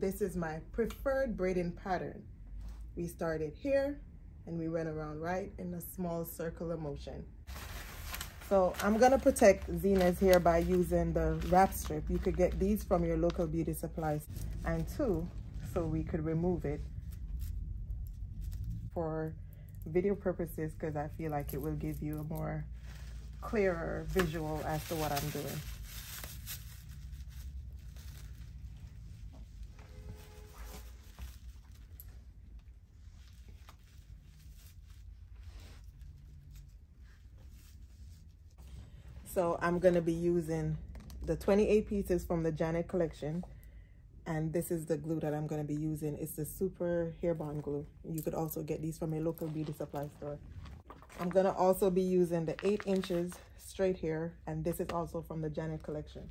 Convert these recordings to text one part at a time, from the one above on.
This is my preferred braiding pattern. We started here and we went around right in a small circular motion. So I'm gonna protect Zena's hair by using the wrap strip. You could get these from your local beauty supplies. And two, so we could remove it for video purposes because I feel like it will give you a more clearer visual as to what I'm doing. So I'm going to be using the 28 pieces from the Janet collection. And this is the glue that I'm going to be using. It's the Super Hair Bond Glue. You could also get these from a local beauty supply store. I'm going to also be using the 8 inches straight hair. And this is also from the Janet collection.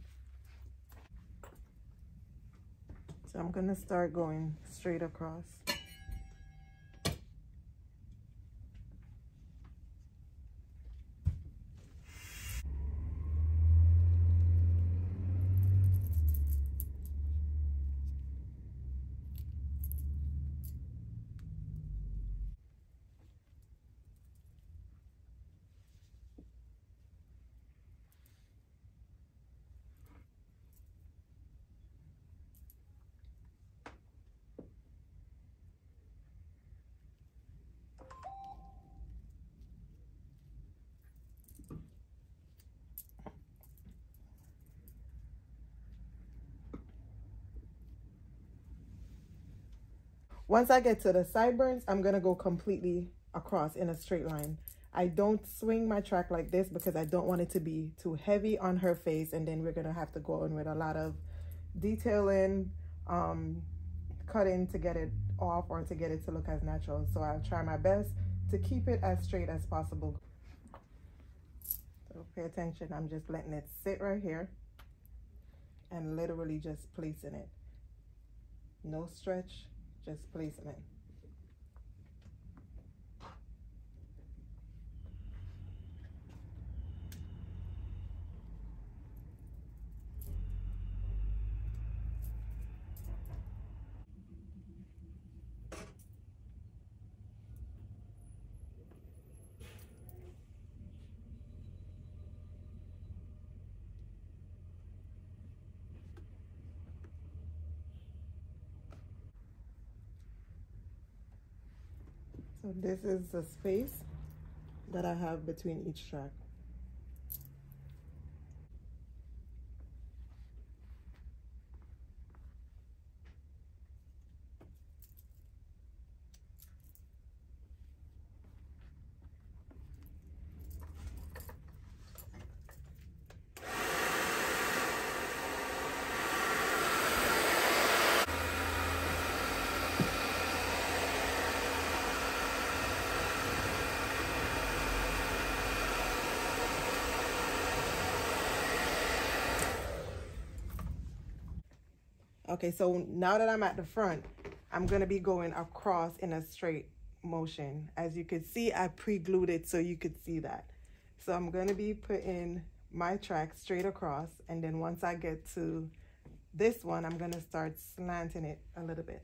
So I'm going to start going straight across. Once I get to the sideburns, I'm going to go completely across in a straight line. I don't swing my track like this because I don't want it to be too heavy on her face and then we're going to have to go in with a lot of detailing, um, cutting to get it off or to get it to look as natural. So I'll try my best to keep it as straight as possible. So pay attention, I'm just letting it sit right here and literally just placing it. No stretch, just placing So this is the space that I have between each track. Okay, so now that I'm at the front, I'm gonna be going across in a straight motion. As you can see, I pre-glued it so you could see that. So I'm gonna be putting my track straight across and then once I get to this one, I'm gonna start slanting it a little bit.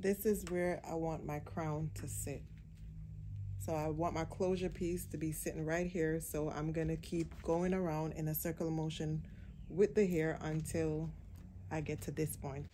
This is where I want my crown to sit. So I want my closure piece to be sitting right here. So I'm gonna keep going around in a circular motion with the hair until I get to this point.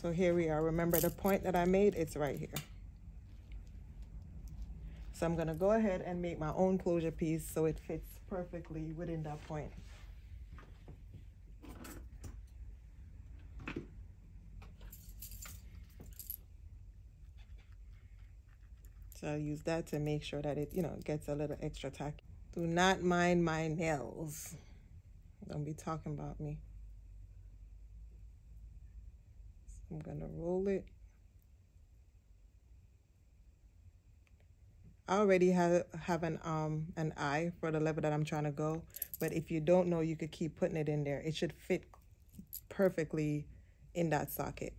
So here we are. Remember the point that I made? It's right here. So I'm gonna go ahead and make my own closure piece so it fits perfectly within that point. So I'll use that to make sure that it, you know, gets a little extra tacky. Do not mind my nails. Don't be talking about me. I'm gonna roll it. I already have have an um an eye for the level that I'm trying to go, but if you don't know, you could keep putting it in there. It should fit perfectly in that socket.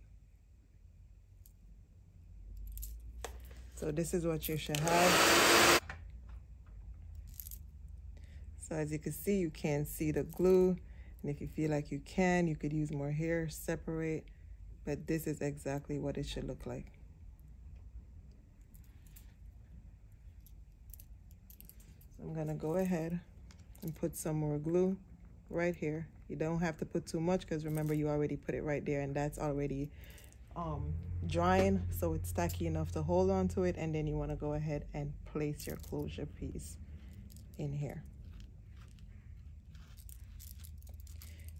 So this is what you should have. So as you can see, you can see the glue. And if you feel like you can, you could use more hair, separate. This is exactly what it should look like. So I'm gonna go ahead and put some more glue right here. You don't have to put too much because remember you already put it right there and that's already um, drying so it's tacky enough to hold on to it and then you want to go ahead and place your closure piece in here.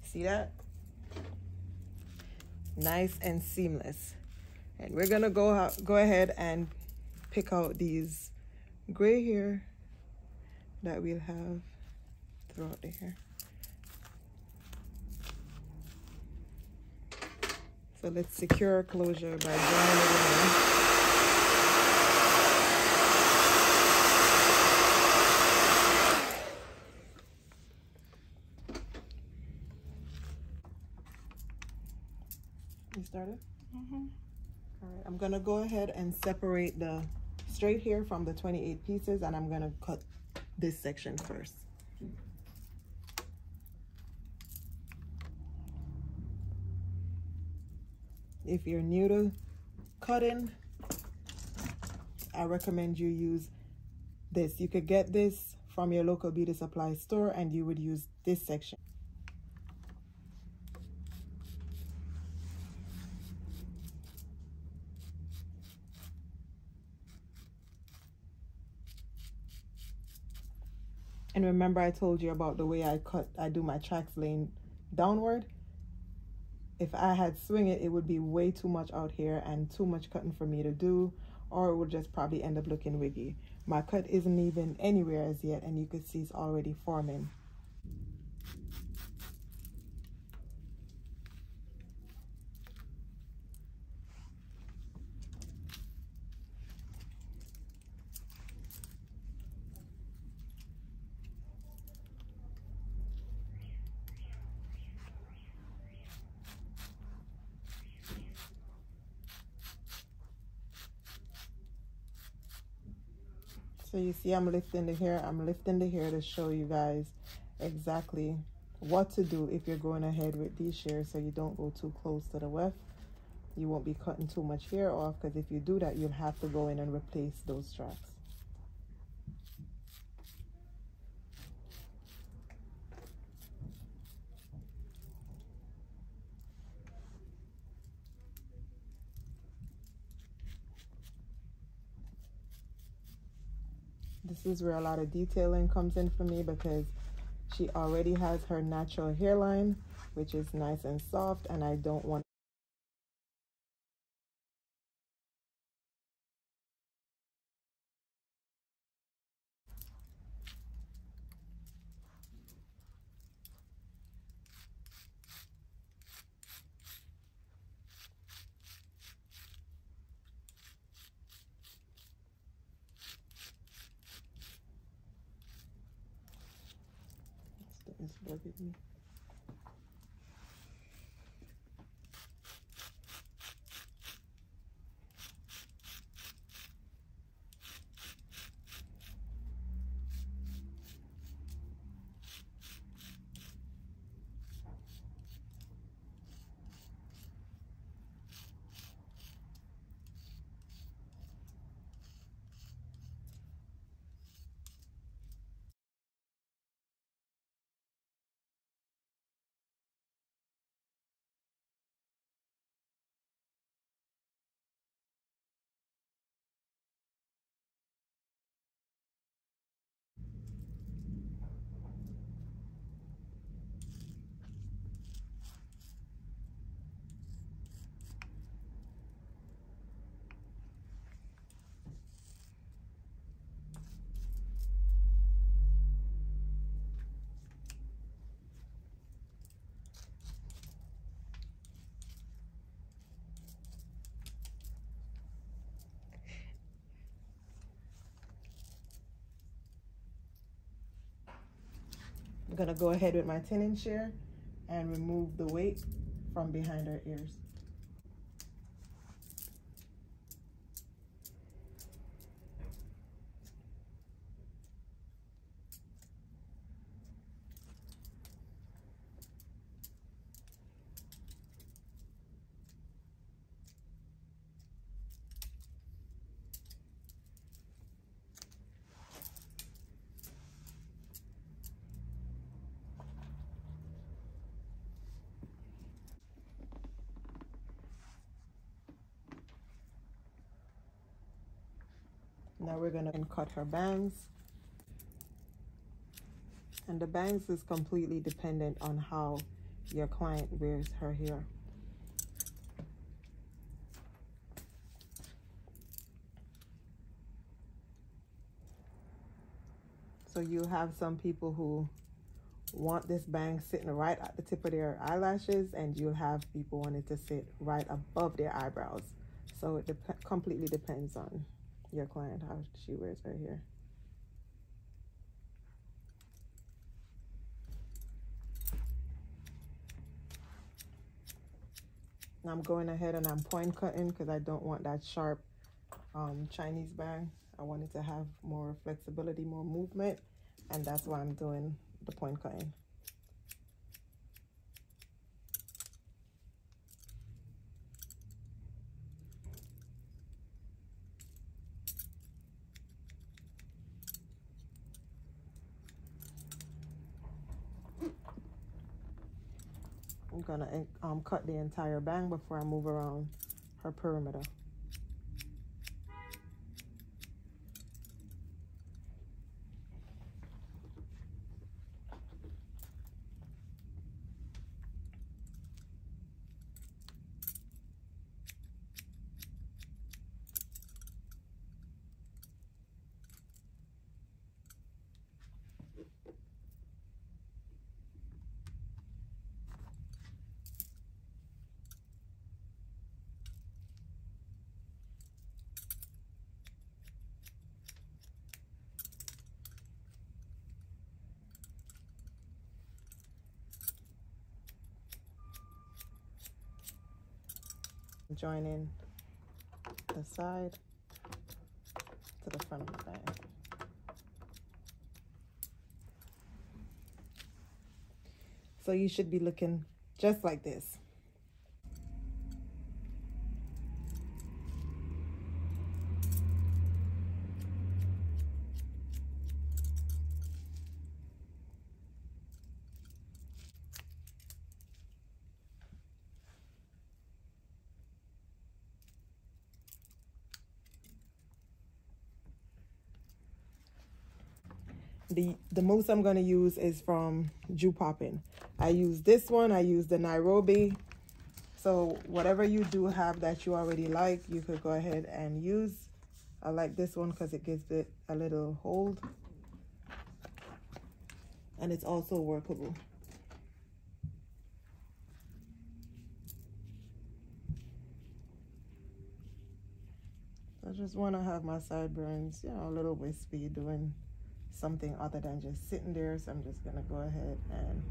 See that? Nice and seamless. And we're gonna go go ahead and pick out these gray hair that we'll have throughout the hair. So let's secure closure by drawing it in. You started? Mm -hmm. All right, I'm gonna go ahead and separate the straight here from the 28 pieces and I'm gonna cut this section first. If you're new to cutting, I recommend you use this. You could get this from your local beauty supply store and you would use this section. Remember I told you about the way I cut, I do my tracks laying downward if I had swing it, it would be way too much out here and too much cutting for me to do, or it would just probably end up looking wiggy. My cut isn't even anywhere as yet, and you can see it's already forming. So you see I'm lifting the hair. I'm lifting the hair to show you guys exactly what to do if you're going ahead with these shears so you don't go too close to the weft. You won't be cutting too much hair off because if you do that, you'll have to go in and replace those tracks. This is where a lot of detailing comes in for me because she already has her natural hairline, which is nice and soft, and I don't want gonna go ahead with my thinning shear and remove the weight from behind her ears. Now we're gonna cut her bangs. And the bangs is completely dependent on how your client wears her hair. So you have some people who want this bang sitting right at the tip of their eyelashes and you'll have people wanting to sit right above their eyebrows. So it completely depends on your client how she wears her hair. I'm going ahead and I'm point cutting because I don't want that sharp um, Chinese bang. I wanted to have more flexibility, more movement, and that's why I'm doing the point cutting. Gonna um, cut the entire bang before I move around her perimeter. Joining the side to the front of the bag. So you should be looking just like this. The the most I'm going to use is from Ju Poppin. I use this one. I use the Nairobi. So whatever you do have that you already like, you could go ahead and use. I like this one because it gives it a little hold. And it's also workable. I just want to have my sideburns, you know, a little wispy doing something other than just sitting there. So I'm just to go ahead and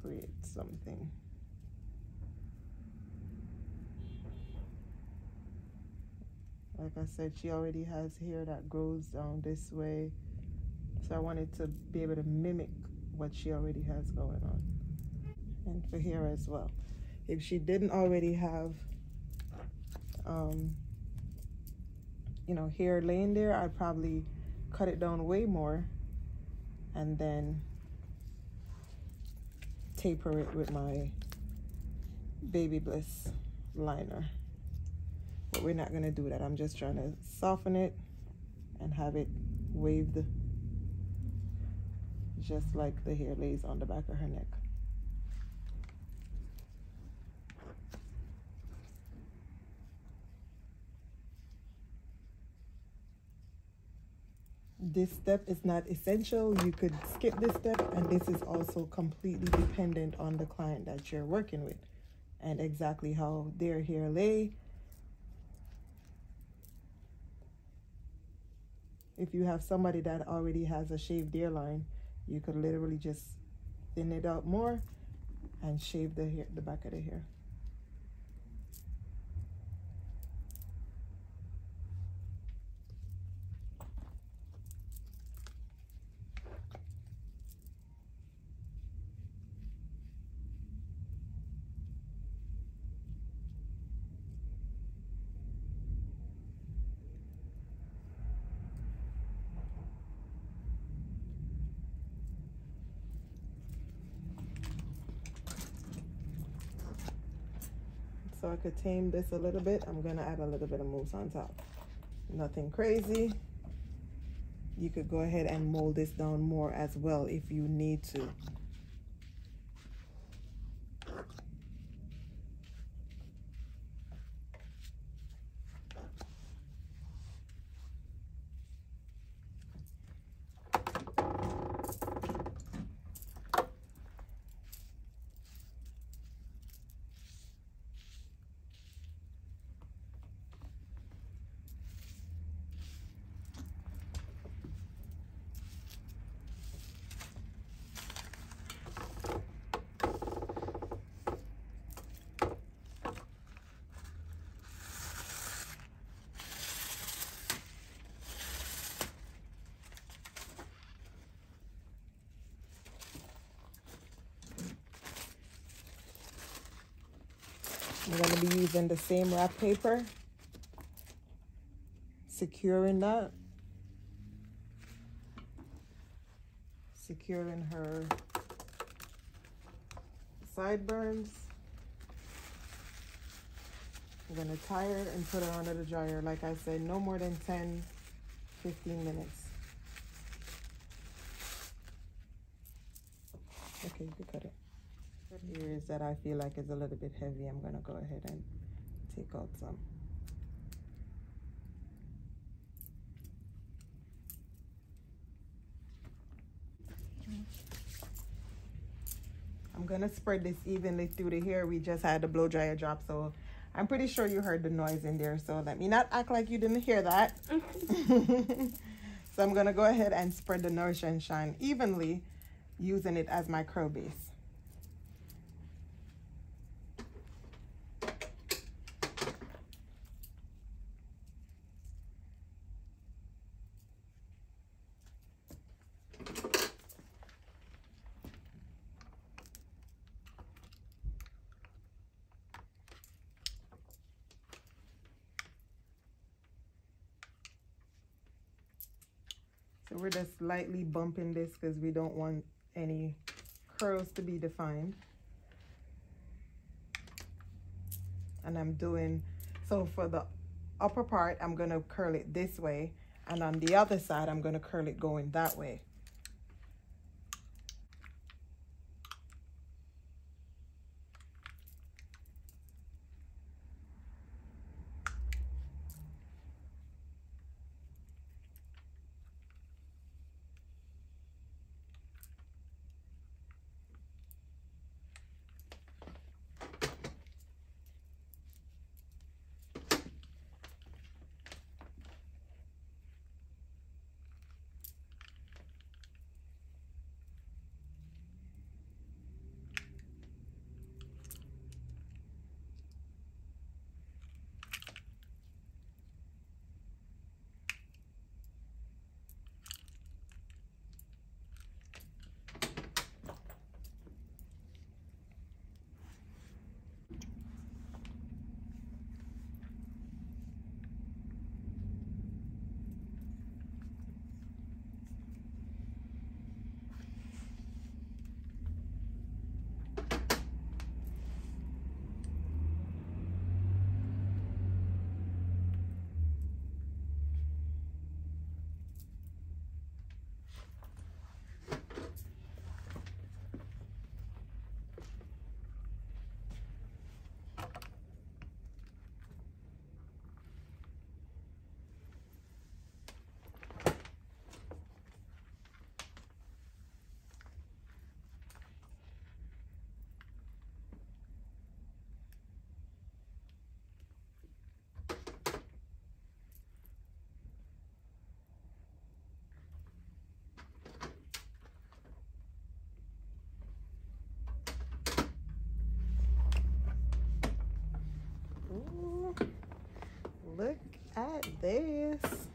create something. Like I said, she already has hair that grows down this way. So I wanted to be able to mimic what she already has going on. And for here as well. If she didn't already have um, you know, hair laying there, I'd probably cut it down way more and then taper it with my BaByliss liner. But we're not gonna do that. I'm just trying to soften it and have it waved just like the hair lays on the back of her neck. This step is not essential. You could skip this step and this is also completely dependent on the client that you're working with and exactly how their hair lay. if you have somebody that already has a shaved hairline, you could literally just thin it out more and shave the hair, the back of the hair. So I could tame this a little bit, I'm gonna add a little bit of mousse on top. Nothing crazy. You could go ahead and mold this down more as well if you need to. I'm going to be using the same wrap paper, securing that, securing her sideburns. I'm going to tie her and put her under the dryer. Like I said, no more than 10, 15 minutes. Okay, you can cut it ears that I feel like is a little bit heavy, I'm gonna go ahead and take out some. I'm gonna spread this evenly through the hair. We just had the blow dryer drop, so I'm pretty sure you heard the noise in there. So let me not act like you didn't hear that. so I'm gonna go ahead and spread the Nourish and Shine evenly using it as my curl base. We're just lightly bumping this because we don't want any curls to be defined. And I'm doing, so for the upper part, I'm gonna curl it this way. And on the other side, I'm gonna curl it going that way. This.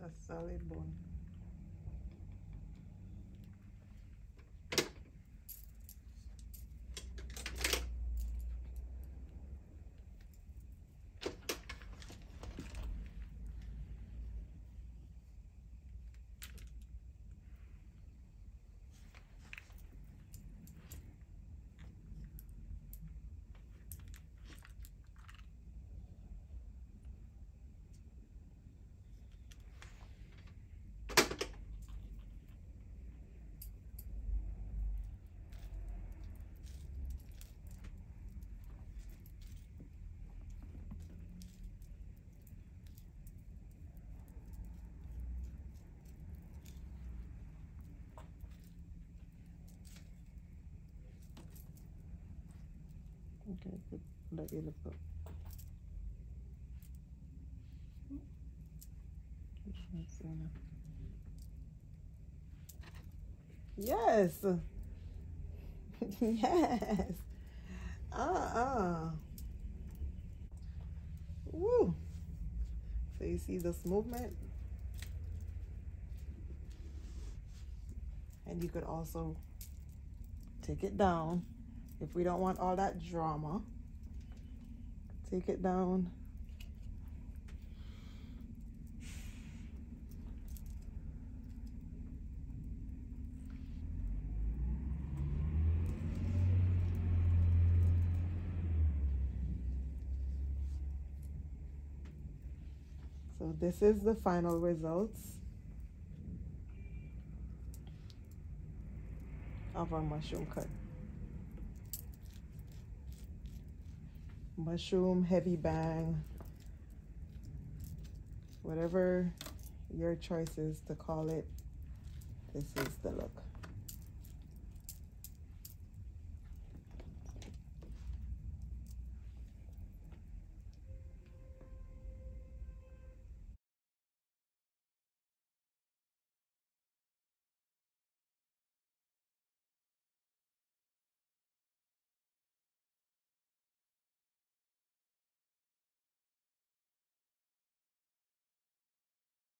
Get a Okay, you look up. Yes. yes. Uh-uh. Woo. So you see this movement? And you could also take it down if we don't want all that drama. Take it down. So this is the final results of our mushroom cut. Mushroom heavy bang, whatever your choice is to call it, this is the look.